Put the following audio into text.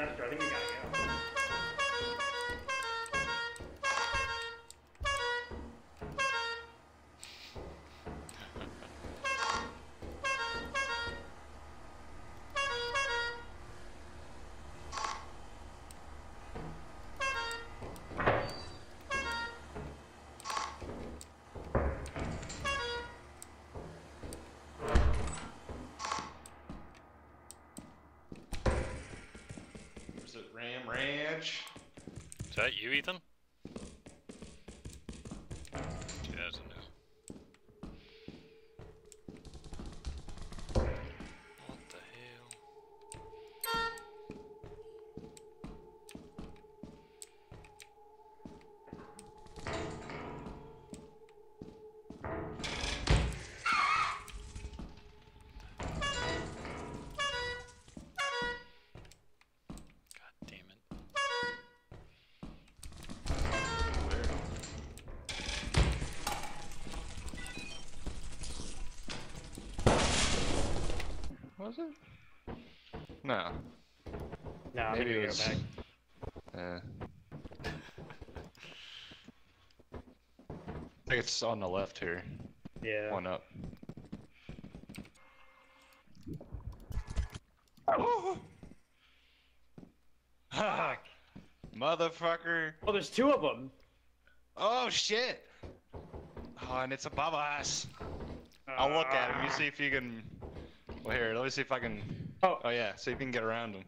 Jester, I think we got Is it Ram Ranch? Is that you, Ethan? Was it? No. No, Maybe maybe it we go back. Uh. I think it's on the left here. Yeah. One up. Ha! Motherfucker! Oh, there's two of them. Oh shit! Oh, and it's above us. I'll look at him. You see if you can. Well, here, let me see if I can. Oh. Oh yeah, see if you can get around him.